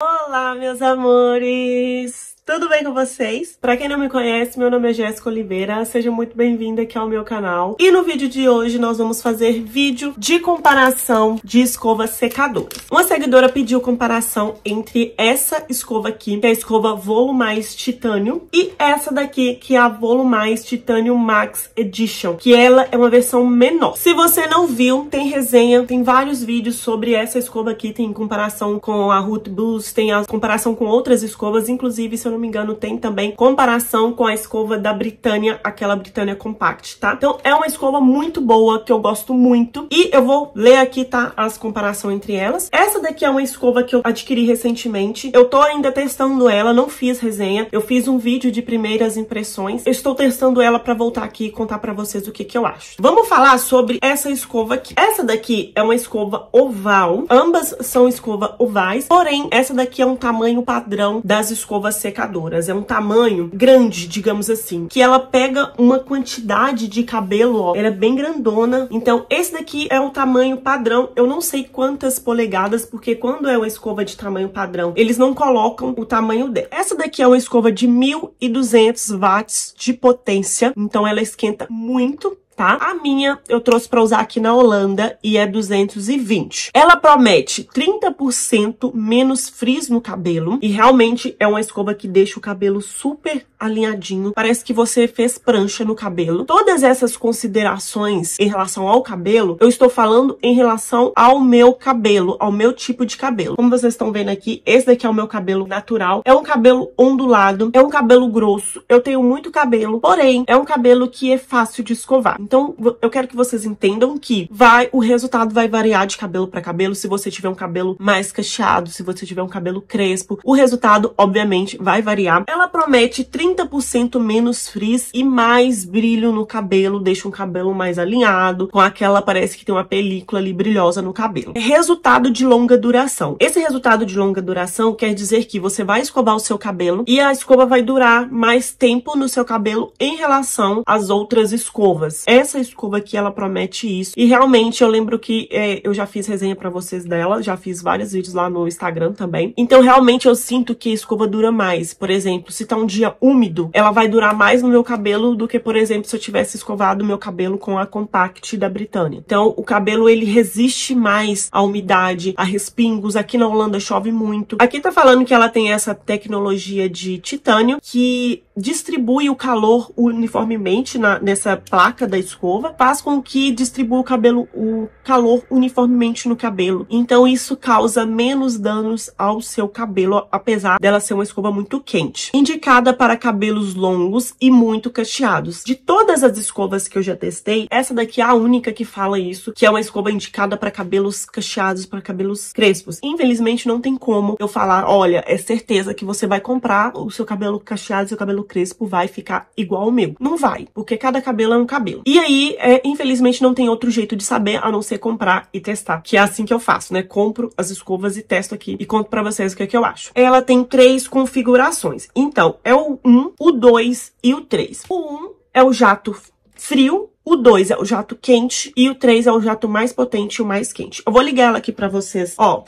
Olá, meus amores! Tudo bem com vocês? Pra quem não me conhece, meu nome é Jéssica Oliveira, seja muito bem-vinda aqui ao meu canal. E no vídeo de hoje nós vamos fazer vídeo de comparação de escovas secadoras. Uma seguidora pediu comparação entre essa escova aqui, que é a escova Volumais Titânio, e essa daqui, que é a Volumais Titânio Max Edition, que ela é uma versão menor. Se você não viu, tem resenha, tem vários vídeos sobre essa escova aqui, tem comparação com a Root Boost, tem a comparação com outras escovas, inclusive, se eu não não me engano, tem também comparação com a escova da Britânia, aquela Britânia Compact, tá? Então é uma escova muito boa, que eu gosto muito. E eu vou ler aqui, tá, as comparações entre elas. Essa daqui é uma escova que eu adquiri recentemente. Eu tô ainda testando ela, não fiz resenha. Eu fiz um vídeo de primeiras impressões. Eu estou testando ela pra voltar aqui e contar pra vocês o que que eu acho. Vamos falar sobre essa escova aqui. Essa daqui é uma escova oval. Ambas são escova ovais, porém, essa daqui é um tamanho padrão das escovas secadoras é um tamanho grande, digamos assim, que ela pega uma quantidade de cabelo, ó, ela é bem grandona. Então, esse daqui é o tamanho padrão. Eu não sei quantas polegadas, porque quando é uma escova de tamanho padrão, eles não colocam o tamanho dela. Essa daqui é uma escova de 1200 watts de potência, então ela esquenta muito tá? A minha eu trouxe para usar aqui na Holanda e é 220. Ela promete 30% menos frizz no cabelo e realmente é uma escova que deixa o cabelo super alinhadinho. Parece que você fez prancha no cabelo. Todas essas considerações em relação ao cabelo, eu estou falando em relação ao meu cabelo, ao meu tipo de cabelo. Como vocês estão vendo aqui, esse daqui é o meu cabelo natural. É um cabelo ondulado, é um cabelo grosso. Eu tenho muito cabelo, porém, é um cabelo que é fácil de escovar. Então, eu quero que vocês entendam que vai, o resultado vai variar de cabelo para cabelo. Se você tiver um cabelo mais cacheado, se você tiver um cabelo crespo, o resultado, obviamente, vai variar. Ela promete 30% menos frizz e mais brilho no cabelo, deixa um cabelo mais alinhado, com aquela, parece que tem uma película ali brilhosa no cabelo. Resultado de longa duração. Esse resultado de longa duração quer dizer que você vai escovar o seu cabelo e a escova vai durar mais tempo no seu cabelo em relação às outras escovas. É essa escova aqui, ela promete isso. E realmente, eu lembro que é, eu já fiz resenha pra vocês dela, já fiz vários vídeos lá no Instagram também. Então, realmente, eu sinto que a escova dura mais. Por exemplo, se tá um dia úmido, ela vai durar mais no meu cabelo do que, por exemplo, se eu tivesse escovado meu cabelo com a Compact da Britânia. Então, o cabelo, ele resiste mais à umidade, a respingos. Aqui na Holanda chove muito. Aqui tá falando que ela tem essa tecnologia de titânio que distribui o calor uniformemente na, nessa placa da escova, faz com que distribua o cabelo, o calor uniformemente no cabelo. Então isso causa menos danos ao seu cabelo, apesar dela ser uma escova muito quente. Indicada para cabelos longos e muito cacheados. De todas as escovas que eu já testei, essa daqui é a única que fala isso, que é uma escova indicada para cabelos cacheados, para cabelos crespos. Infelizmente não tem como eu falar, olha, é certeza que você vai comprar o seu cabelo cacheado, seu cabelo crespo vai ficar igual ao meu. Não vai, porque cada cabelo é um cabelo. E aí, é, infelizmente, não tem outro jeito de saber a não ser comprar e testar. Que é assim que eu faço, né? Compro as escovas e testo aqui e conto pra vocês o que é que eu acho. Ela tem três configurações. Então, é o 1, o 2 e o 3. O 1 é o jato frio, o 2 é o jato quente e o 3 é o jato mais potente e o mais quente. Eu vou ligar ela aqui pra vocês, ó.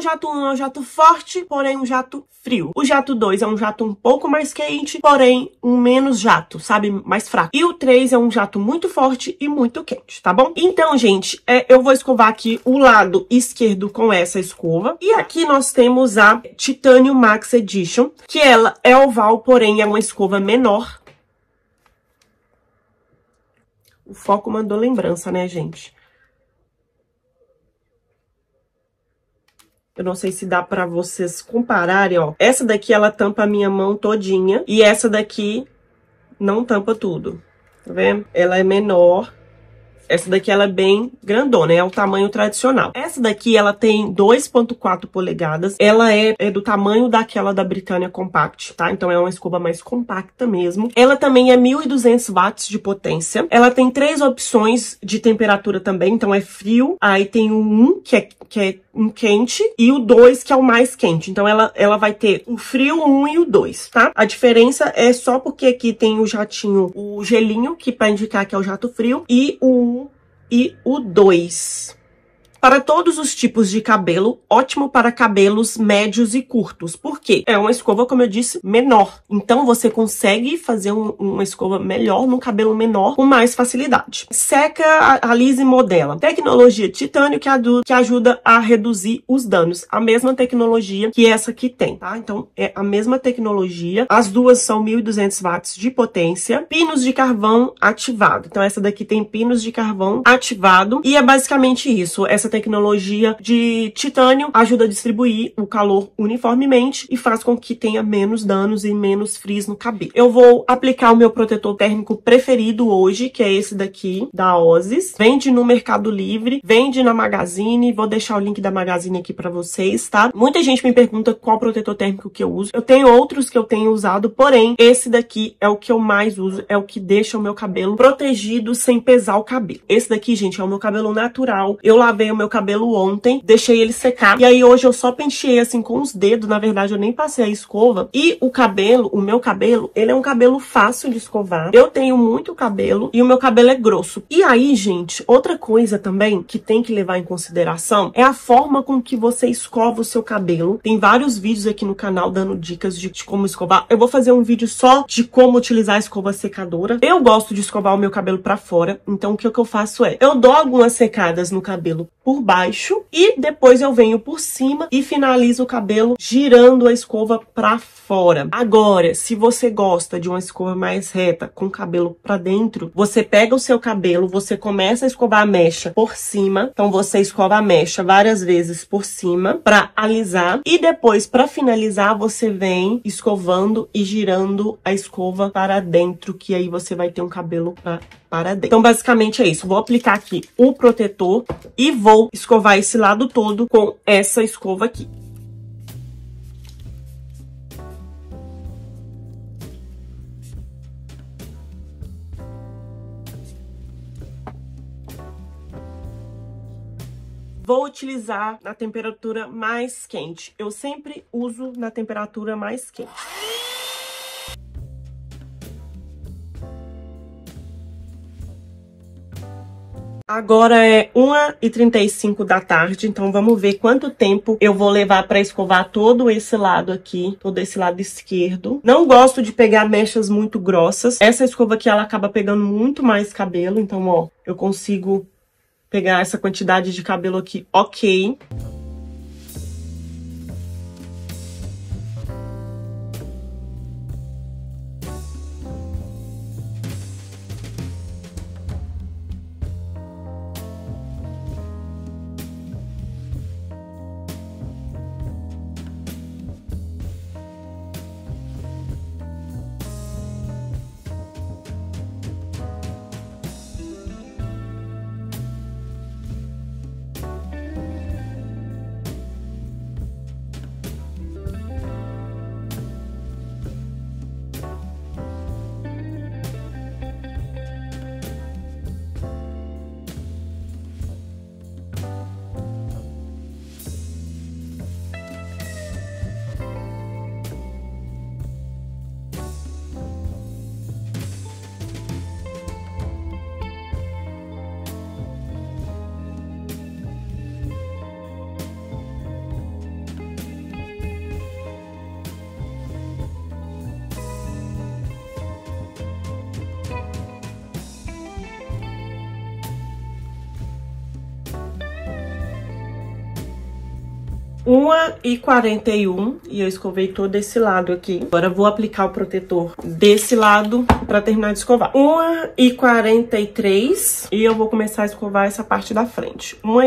O jato 1 é um jato forte, porém um jato frio. O jato 2 é um jato um pouco mais quente, porém um menos jato, sabe? Mais fraco. E o 3 é um jato muito forte e muito quente, tá bom? Então, gente, é, eu vou escovar aqui o lado esquerdo com essa escova. E aqui nós temos a Titanium Max Edition, que ela é oval, porém é uma escova menor. O foco mandou lembrança, né, gente? Eu não sei se dá pra vocês compararem, ó. Essa daqui, ela tampa a minha mão todinha. E essa daqui não tampa tudo. Tá vendo? Ela é menor essa daqui ela é bem grandona, é o tamanho tradicional. Essa daqui ela tem 2.4 polegadas, ela é, é, do tamanho daquela da Britânia Compact, tá? Então é uma escova mais compacta mesmo. Ela também é 1.200 watts de potência. Ela tem três opções de temperatura também, então é frio, aí tem o 1, que é, que é um quente e o 2 que é o mais quente. Então ela, ela vai ter o frio 1 um e o 2, tá? A diferença é só porque aqui tem o jatinho, o gelinho, que para indicar que é o jato frio, e o 1 um e o 2. Para todos os tipos de cabelo, ótimo para cabelos médios e curtos. Por quê? É uma escova, como eu disse, menor. Então você consegue fazer um, uma escova melhor no cabelo menor com mais facilidade. Seca, alisa e modela. Tecnologia titânio que, que ajuda a reduzir os danos. A mesma tecnologia que essa aqui tem, tá? Então é a mesma tecnologia. As duas são 1.200 watts de potência. Pinos de carvão ativado. Então essa daqui tem pinos de carvão ativado. E é basicamente isso. Essa tecnologia de titânio ajuda a distribuir o calor uniformemente e faz com que tenha menos danos e menos frizz no cabelo. Eu vou aplicar o meu protetor térmico preferido hoje, que é esse daqui, da Ozis. Vende no Mercado Livre, vende na Magazine, vou deixar o link da Magazine aqui pra vocês, tá? Muita gente me pergunta qual protetor térmico que eu uso. Eu tenho outros que eu tenho usado, porém, esse daqui é o que eu mais uso, é o que deixa o meu cabelo protegido sem pesar o cabelo. Esse daqui, gente, é o meu cabelo natural. Eu lavei o meu cabelo ontem, deixei ele secar. E aí hoje eu só penteei assim com os dedos, na verdade eu nem passei a escova. E o cabelo, o meu cabelo, ele é um cabelo fácil de escovar. Eu tenho muito cabelo e o meu cabelo é grosso. E aí, gente, outra coisa também que tem que levar em consideração é a forma com que você escova o seu cabelo. Tem vários vídeos aqui no canal dando dicas de, de como escovar. Eu vou fazer um vídeo só de como utilizar a escova secadora. Eu gosto de escovar o meu cabelo para fora, então o que, que eu faço é, eu dou algumas secadas no cabelo por baixo e depois eu venho por cima e finalizo o cabelo girando a escova para fora. Agora, se você gosta de uma escova mais reta, com o cabelo para dentro, você pega o seu cabelo, você começa a escovar a mecha por cima, então você escova a mecha várias vezes por cima para alisar e depois para finalizar você vem escovando e girando a escova para dentro, que aí você vai ter um cabelo para para dentro. Então, basicamente é isso. Vou aplicar aqui o protetor e vou escovar esse lado todo com essa escova aqui. Vou utilizar na temperatura mais quente. Eu sempre uso na temperatura mais quente. Agora é 1h35 da tarde, então vamos ver quanto tempo eu vou levar para escovar todo esse lado aqui, todo esse lado esquerdo. Não gosto de pegar mechas muito grossas. Essa escova aqui, ela acaba pegando muito mais cabelo, então, ó, eu consigo pegar essa quantidade de cabelo aqui ok. Uma e 41 eu escovei todo esse lado aqui. Agora vou aplicar o protetor desse lado pra terminar de escovar. Uma e 43 eu vou começar a escovar essa parte da frente. Uma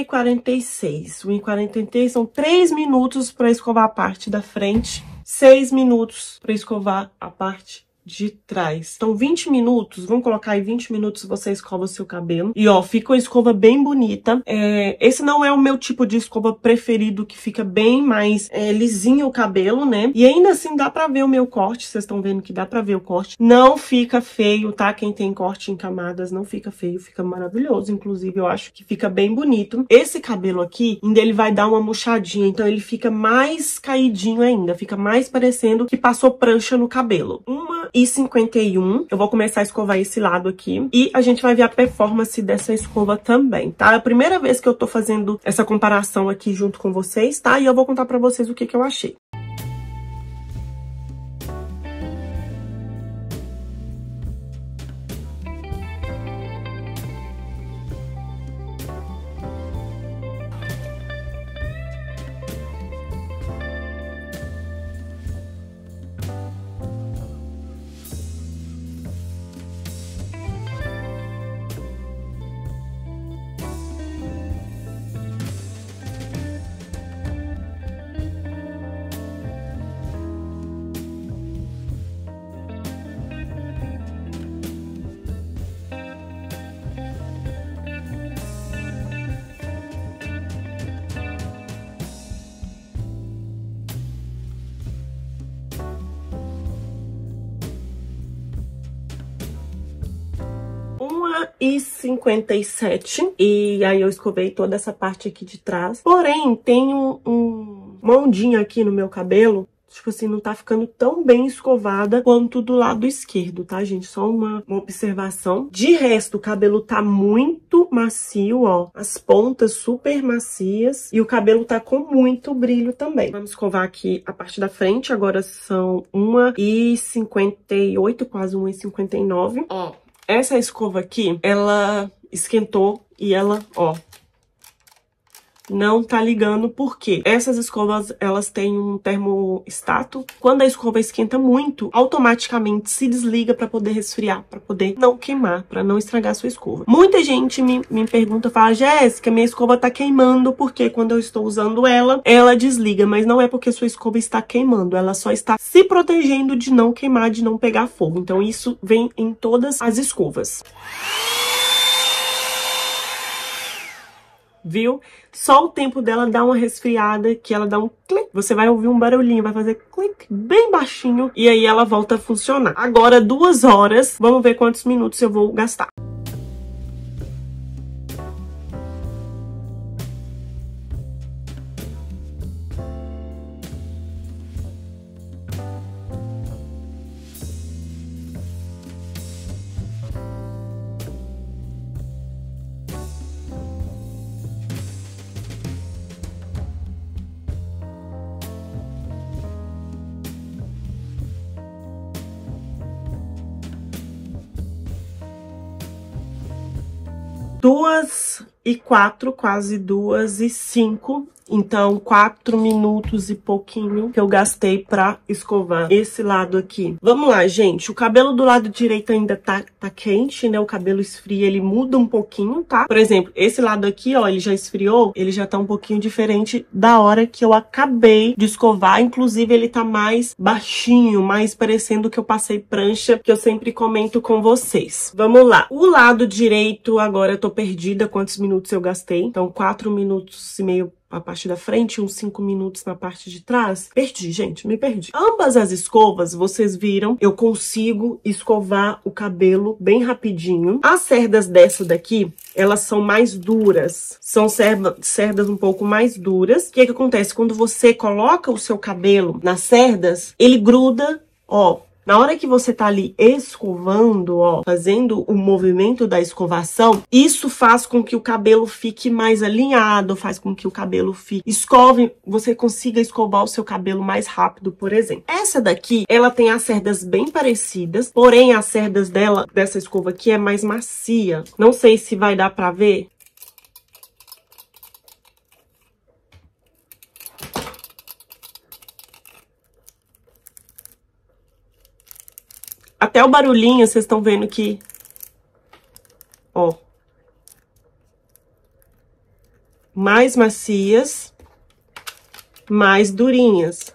e 43. 1h46. 1h46 são 3 minutos para escovar a parte da frente, 6 minutos para escovar a parte de trás. Então, 20 minutos, vamos colocar aí 20 minutos você escova o seu cabelo. E ó, fica uma escova bem bonita. É, esse não é o meu tipo de escova preferido, que fica bem mais é, lisinho o cabelo, né? E ainda assim dá pra ver o meu corte, vocês estão vendo que dá pra ver o corte. Não fica feio, tá? Quem tem corte em camadas não fica feio, fica maravilhoso. Inclusive, eu acho que fica bem bonito. Esse cabelo aqui, ainda ele vai dar uma murchadinha, então ele fica mais caidinho ainda, fica mais parecendo que passou prancha no cabelo. Uma e 51. Eu vou começar a escovar esse lado aqui. E a gente vai ver a performance dessa escova também, tá? É a primeira vez que eu tô fazendo essa comparação aqui junto com vocês, tá? E eu vou contar pra vocês o que, que eu achei. E 57. E aí eu escovei toda essa parte aqui de trás. Porém, tem um, um, uma ondinha aqui no meu cabelo tipo assim, não tá ficando tão bem escovada quanto do lado esquerdo, tá, gente? Só uma, uma, observação. De resto, o cabelo tá muito macio, ó. As pontas super macias. E o cabelo tá com muito brilho também. Vamos escovar aqui a parte da frente. Agora são 1h58, quase 1h59. Ó, essa escova aqui, ela esquentou e ela, ó, não tá ligando porque essas escovas elas têm um termostato. Quando a escova esquenta muito, automaticamente se desliga para poder resfriar, para poder não queimar, para não estragar a sua escova. Muita gente me, me pergunta, fala, Jéssica, minha escova tá queimando porque quando eu estou usando ela, ela desliga, mas não é porque sua escova está queimando, ela só está se protegendo de não queimar, de não pegar fogo. Então isso vem em todas as escovas. Viu? Só o tempo dela dar uma resfriada, que ela dá um clique. Você vai ouvir um barulhinho, vai fazer clique bem baixinho e aí ela volta a funcionar. Agora, duas horas, vamos ver quantos minutos eu vou gastar. Duas e quatro, quase duas e cinco então, quatro minutos e pouquinho que eu gastei pra escovar esse lado aqui. Vamos lá, gente. O cabelo do lado direito ainda tá, tá quente, né? O cabelo esfria, ele muda um pouquinho, tá? Por exemplo, esse lado aqui, ó, ele já esfriou. Ele já tá um pouquinho diferente da hora que eu acabei de escovar. Inclusive, ele tá mais baixinho, mais parecendo que eu passei prancha, que eu sempre comento com vocês. Vamos lá. O lado direito, agora eu tô perdida quantos minutos eu gastei. Então, quatro minutos e meio a parte da frente, uns 5 minutos na parte de trás. Perdi, gente, me perdi. Ambas as escovas, vocês viram, eu consigo escovar o cabelo bem rapidinho. As cerdas dessa daqui, elas são mais duras. São cerdas um pouco mais duras. O que, que acontece? Quando você coloca o seu cabelo nas cerdas, ele gruda, ó, na hora que você tá ali escovando, ó, fazendo o movimento da escovação, isso faz com que o cabelo fique mais alinhado, faz com que o cabelo fique escove, você consiga escovar o seu cabelo mais rápido, por exemplo. Essa daqui, ela tem as cerdas bem parecidas, porém as cerdas dela, dessa escova aqui, é mais macia. Não sei se vai dar pra ver, Até o barulhinho, vocês estão vendo que... Ó. mais macias, mais durinhas.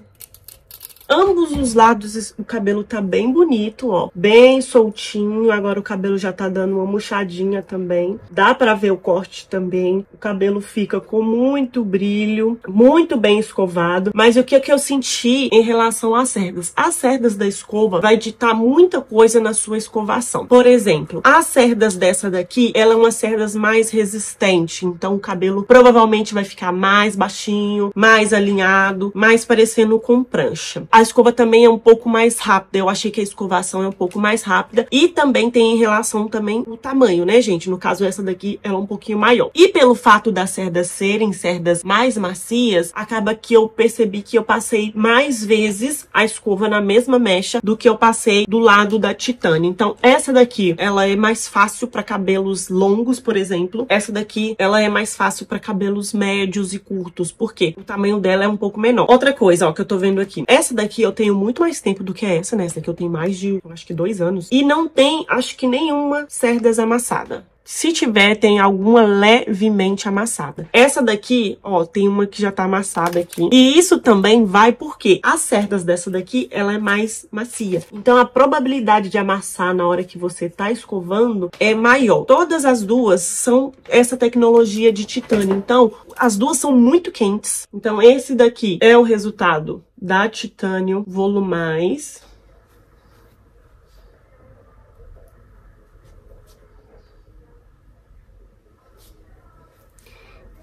Ambos os lados o cabelo tá bem bonito, ó. Bem soltinho. Agora o cabelo já tá dando uma murchadinha também. Dá pra ver o corte também. O cabelo fica com muito brilho, muito bem escovado. Mas o que, é que eu senti em relação às cerdas? As cerdas da escova vai ditar muita coisa na sua escovação. Por exemplo, as cerdas dessa daqui, ela é uma cerdas mais resistente. Então o cabelo provavelmente vai ficar mais baixinho, mais alinhado, mais parecendo com prancha. A escova também é um pouco mais rápida. Eu achei que a escovação é um pouco mais rápida. E também tem em relação também o tamanho, né, gente? No caso, essa daqui, ela é um pouquinho maior. E pelo fato das cerdas serem cerdas mais macias, acaba que eu percebi que eu passei mais vezes a escova na mesma mecha do que eu passei do lado da Titânia. Então, essa daqui, ela é mais fácil para cabelos longos, por exemplo. Essa daqui, ela é mais fácil para cabelos médios e curtos. Por quê? O tamanho dela é um pouco menor. Outra coisa, ó, que eu tô vendo aqui. Essa daqui daqui eu tenho muito mais tempo do que essa, né? Essa daqui eu tenho mais de, acho que dois anos. E não tem, acho que nenhuma cerdas amassada. Se tiver, tem alguma levemente amassada. Essa daqui, ó, tem uma que já tá amassada aqui. E isso também vai porque as cerdas dessa daqui, ela é mais macia. Então, a probabilidade de amassar na hora que você tá escovando é maior. Todas as duas são essa tecnologia de titânio. Então, as duas são muito quentes. Então, esse daqui é o resultado da Titânio Volumais.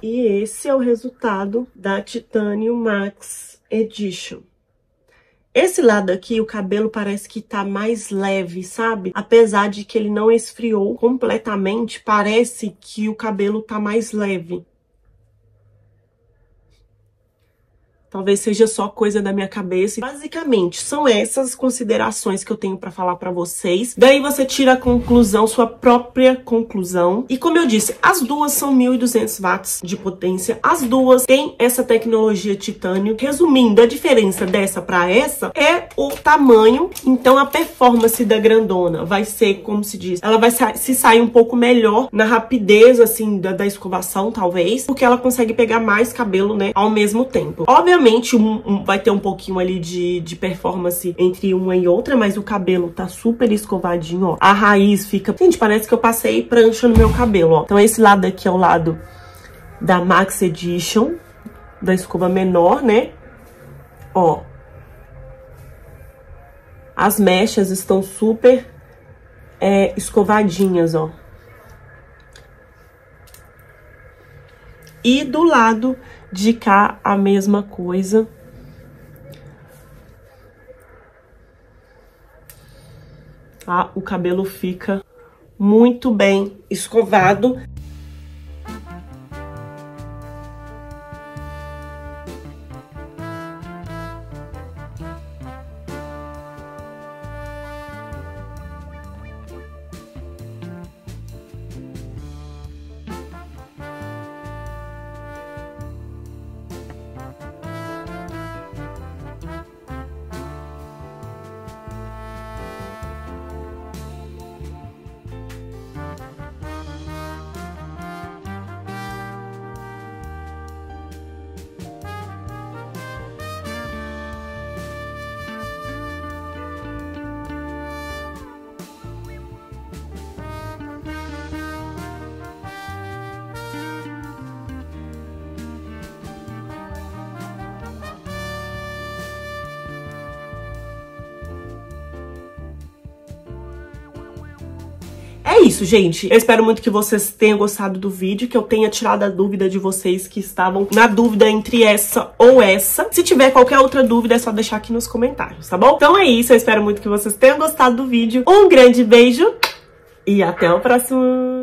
E esse é o resultado da Titânio Max Edition. Esse lado aqui, o cabelo parece que tá mais leve, sabe? Apesar de que ele não esfriou completamente, parece que o cabelo tá mais leve. Talvez seja só coisa da minha cabeça. Basicamente, são essas considerações que eu tenho para falar para vocês. Daí você tira a conclusão, sua própria conclusão. E como eu disse, as duas são 1.200 watts de potência. As duas têm essa tecnologia titânio. Resumindo, a diferença dessa para essa é o tamanho. Então, a performance da grandona vai ser, como se diz, ela vai se sair um pouco melhor na rapidez, assim, da, da escovação, talvez. Porque ela consegue pegar mais cabelo, né, ao mesmo tempo. Obviamente, Obviamente um, um, vai ter um pouquinho ali de, de performance entre uma e outra, mas o cabelo tá super escovadinho, ó. A raiz fica... Gente, parece que eu passei prancha no meu cabelo, ó. Então esse lado aqui é o lado da Max Edition, da escova menor, né? Ó. As mechas estão super é, escovadinhas, ó. E do lado de cá a mesma coisa. Tá? O cabelo fica muito bem escovado. Isso, gente. Eu espero muito que vocês tenham gostado do vídeo, que eu tenha tirado a dúvida de vocês que estavam na dúvida entre essa ou essa. Se tiver qualquer outra dúvida, é só deixar aqui nos comentários, tá bom? Então é isso, eu espero muito que vocês tenham gostado do vídeo. Um grande beijo e até o próximo!